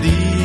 perdido.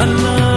alone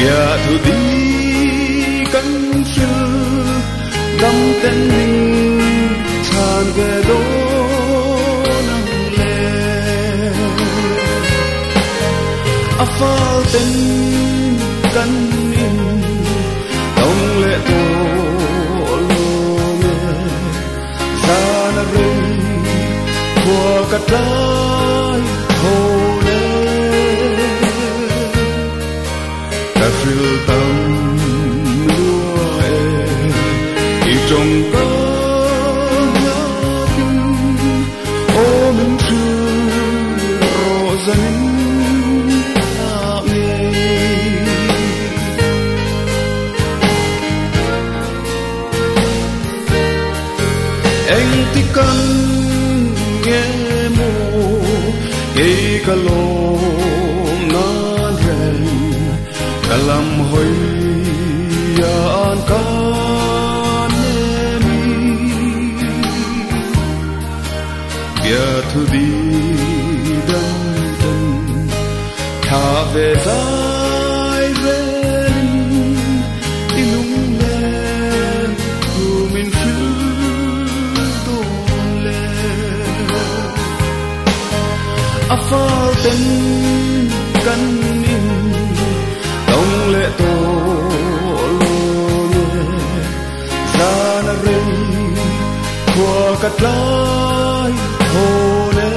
bia thu đi cánh chư đâm tên mình, tràn về đô năng lệ. A phao tên cánh in đông lệ tôi lô subscribe cho kênh Ghiền Mì Gõ Để kalom na ren kalam hoi dân căn mình tổng lệ tổ lô lê. Xa na rê của cắt lai hồ nê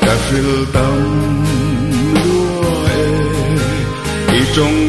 cà phil tâm đua ê y trong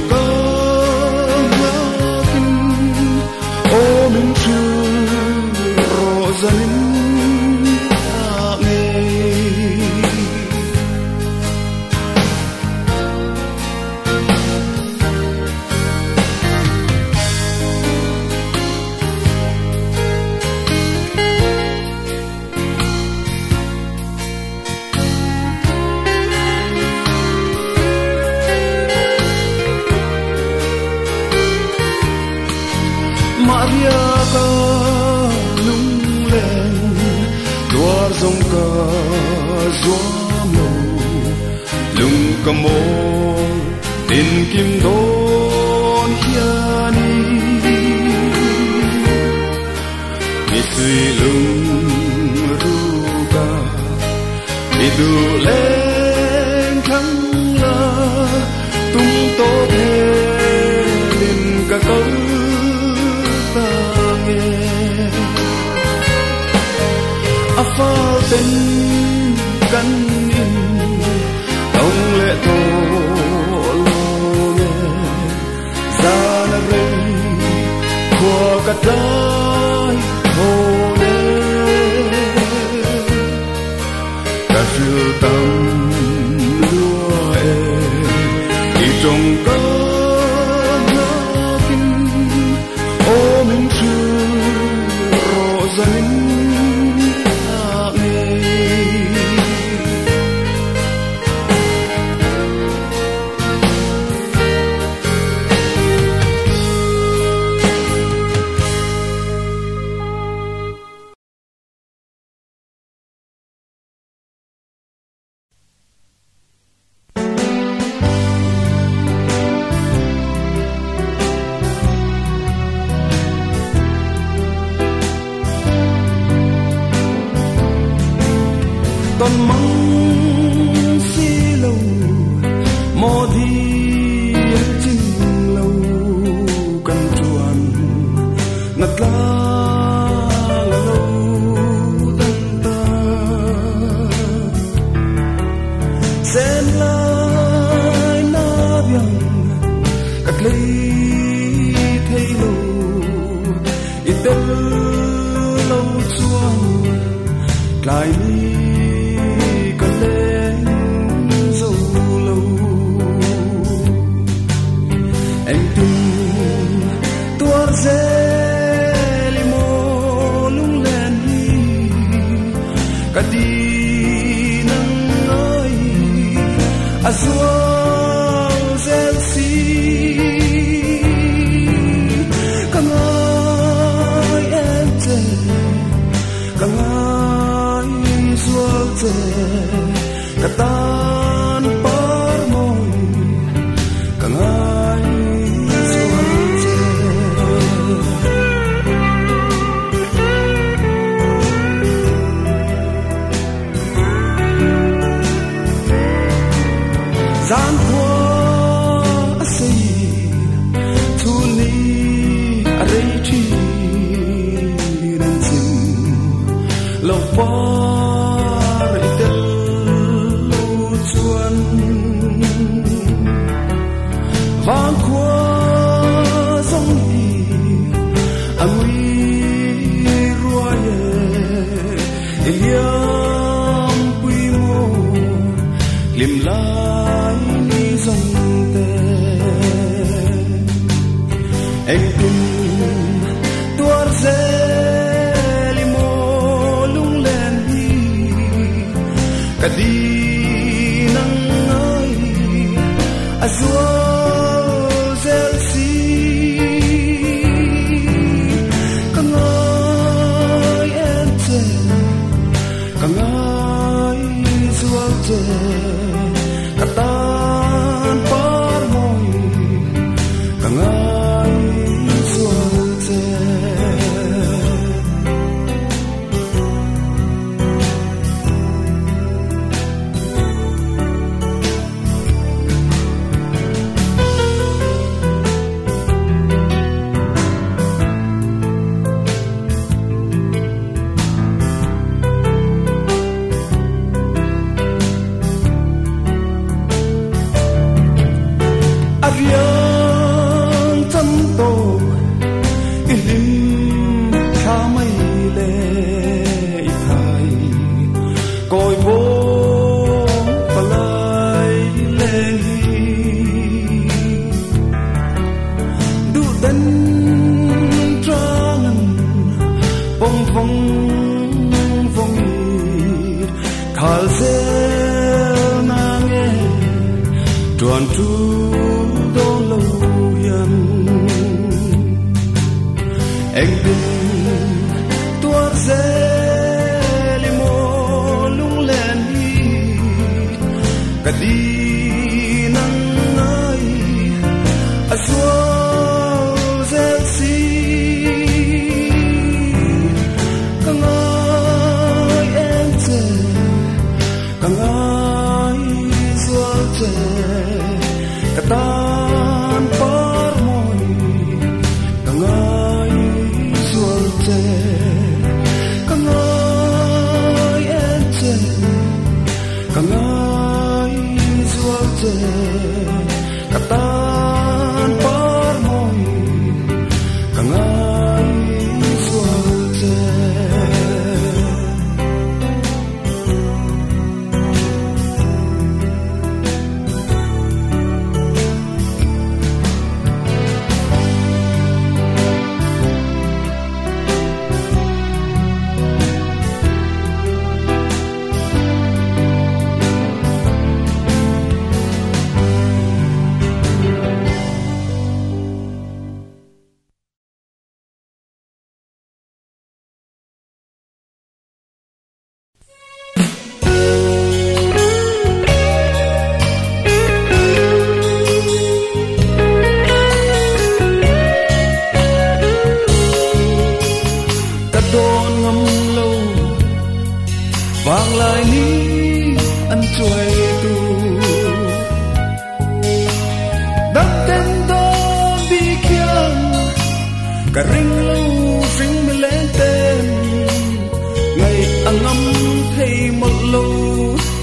Catão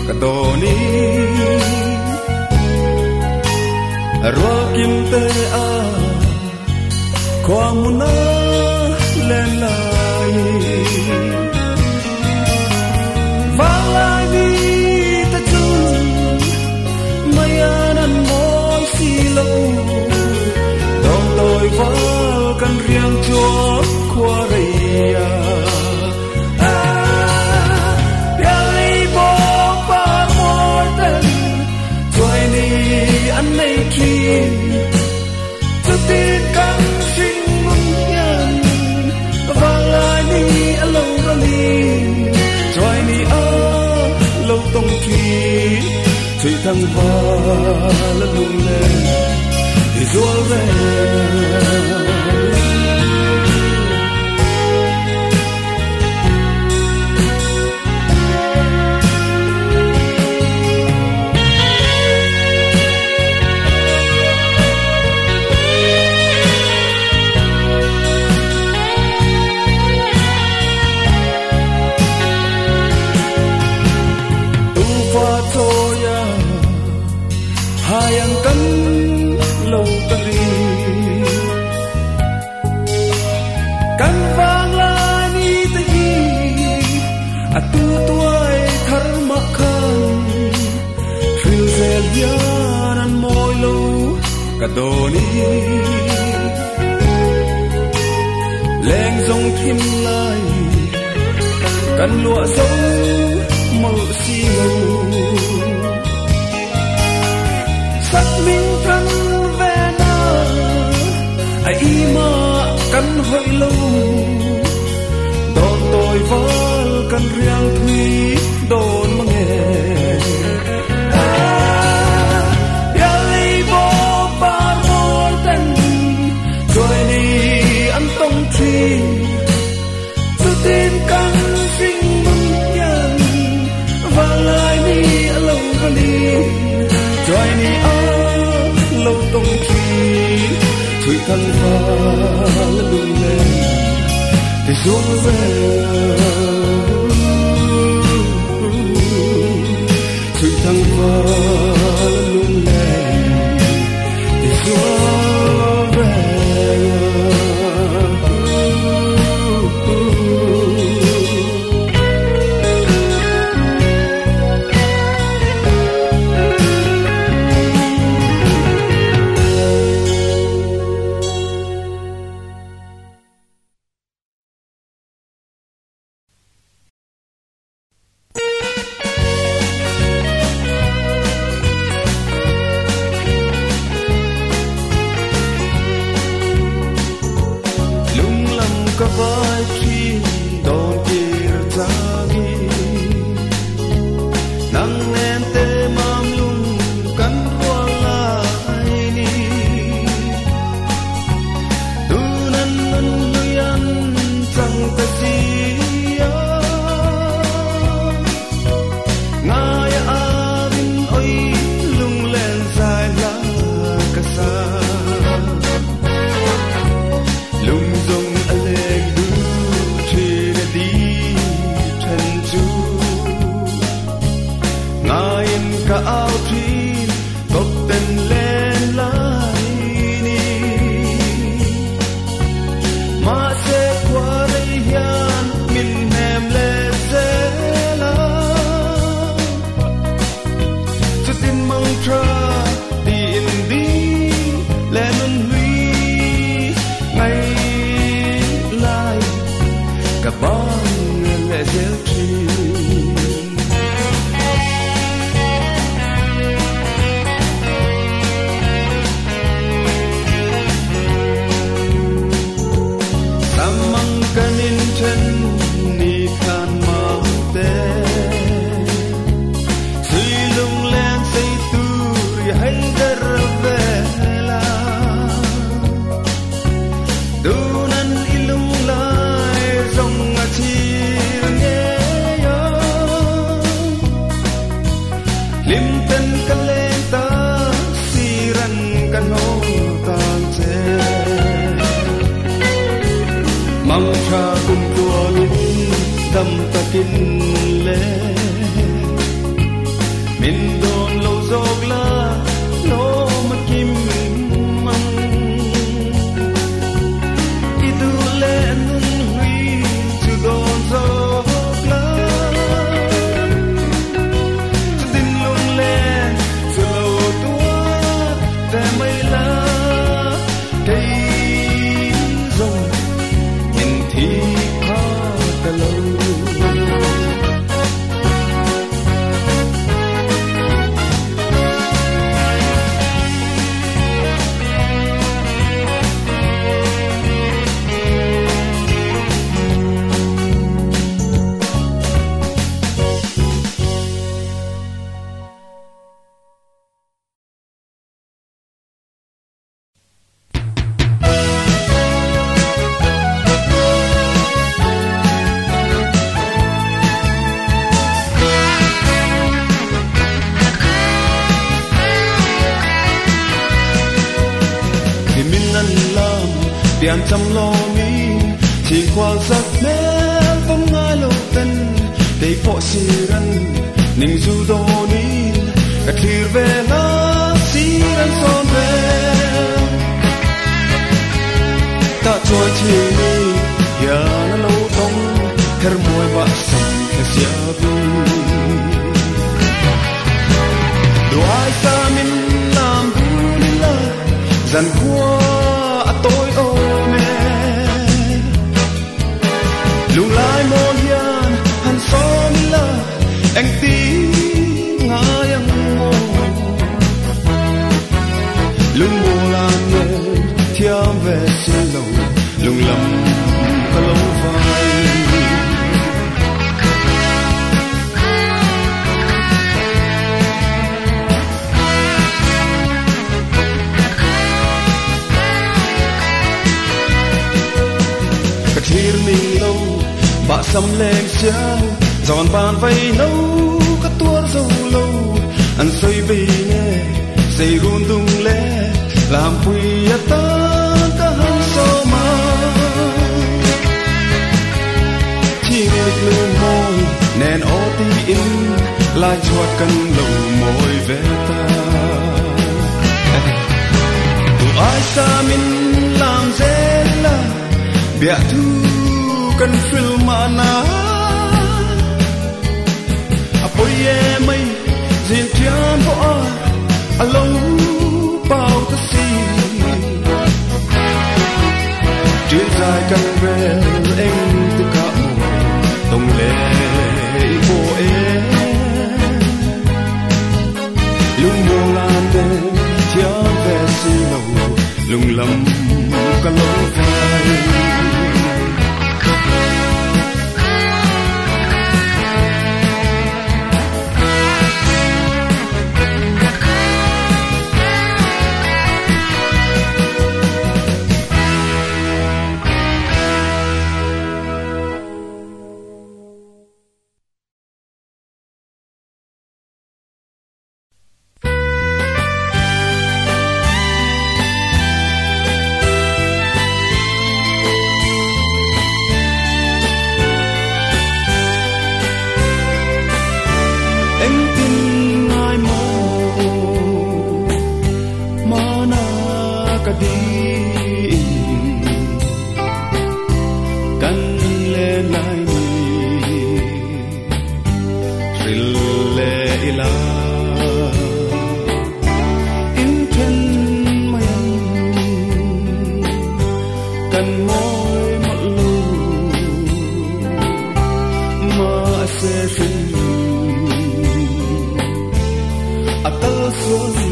ก็โดนี้รัวกิมเตอาความมุนา kadoni leng zong thim lai kan lụa dấu mơ siêu sắc minh thân về na ai mà căn hoi lâu. Đòn tôi vỡ căn riêng thủy đồn để xuống chỉ qua giấc mê phong ngai lo tân dei po si răn ninh zu đô ni ka thir về la si răn son về ta choi chi ni ya na lo tong her moi ba sam ke sia bu do ai sa min nam bu ni la zan qua ba lên leng giòn bàn vây nấu các tuar dầu lâu. Ăn xây bì nghe xây run tung lẽ làm pui tan ta ka han so ma chi ngực môi nền ô ti in, lai chuột cần lâu môi về ta. Tu ai xa mình làm dễ là bịa thu kan fil mana apoi ye mai zin tiam po a lo pau thứ si chuyện dài kan vel em tu ka mo tong le po e lung mo lan de tiam ve si lo lung lam ka lo vai Até a todos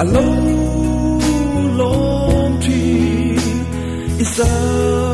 A low, long tree is up.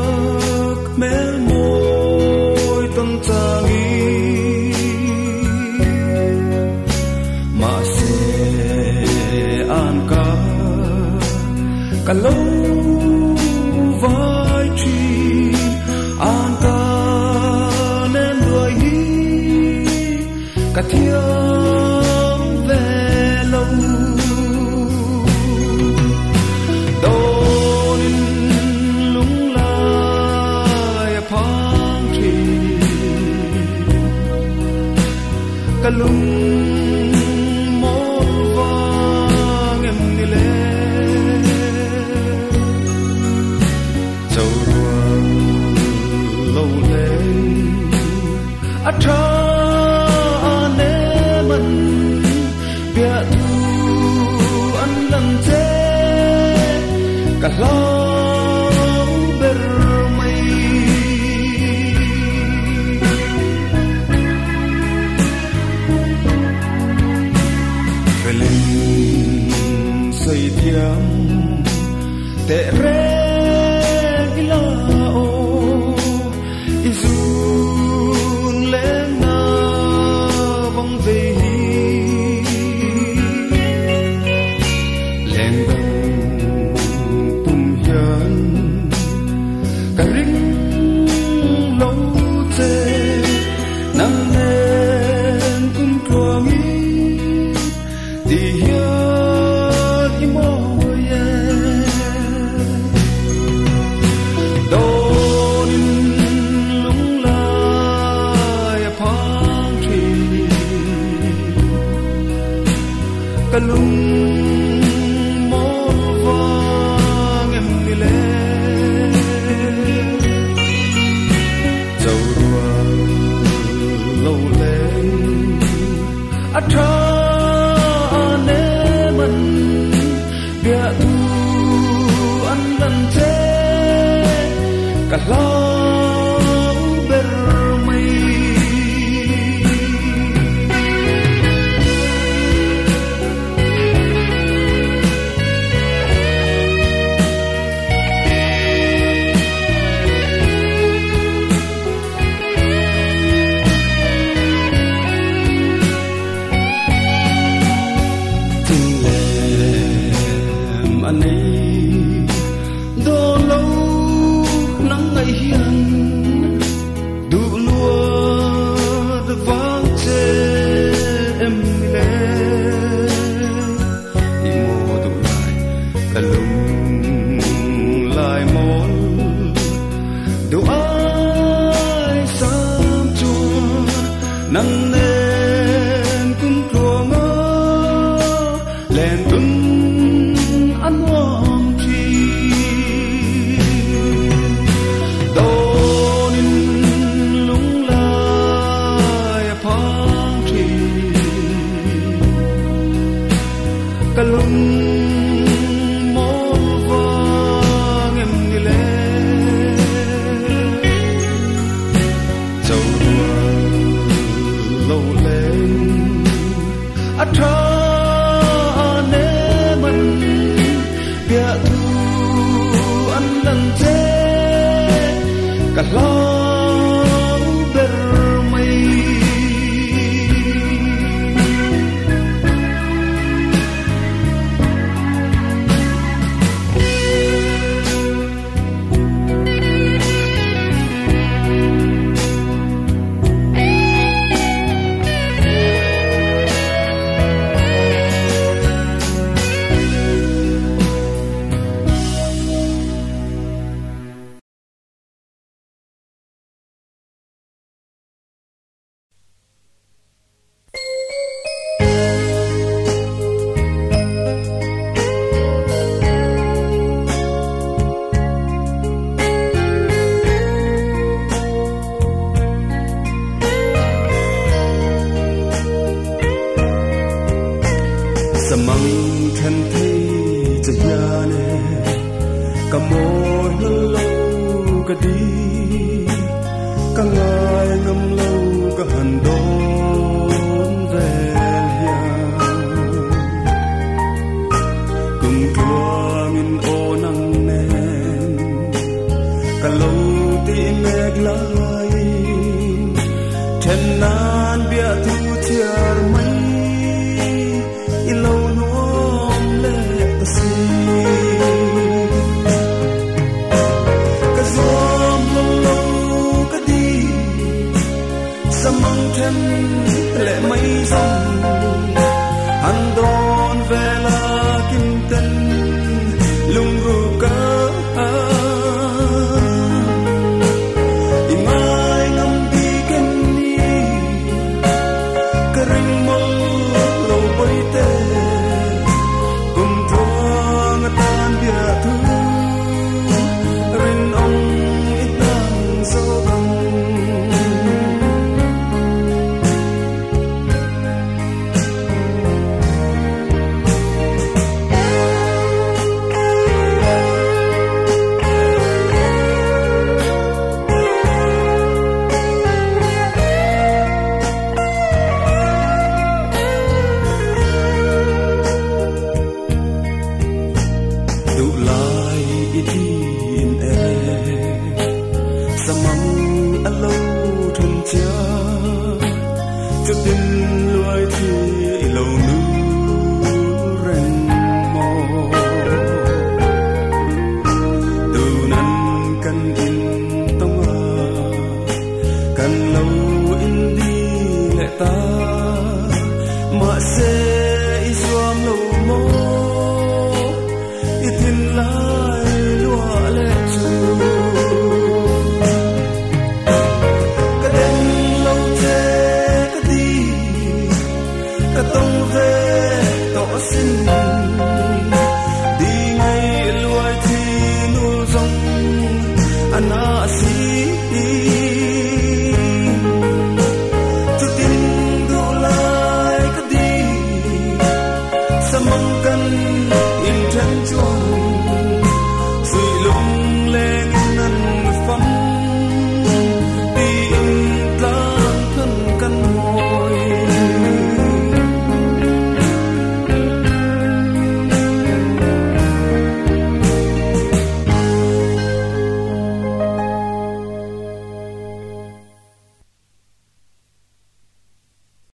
to run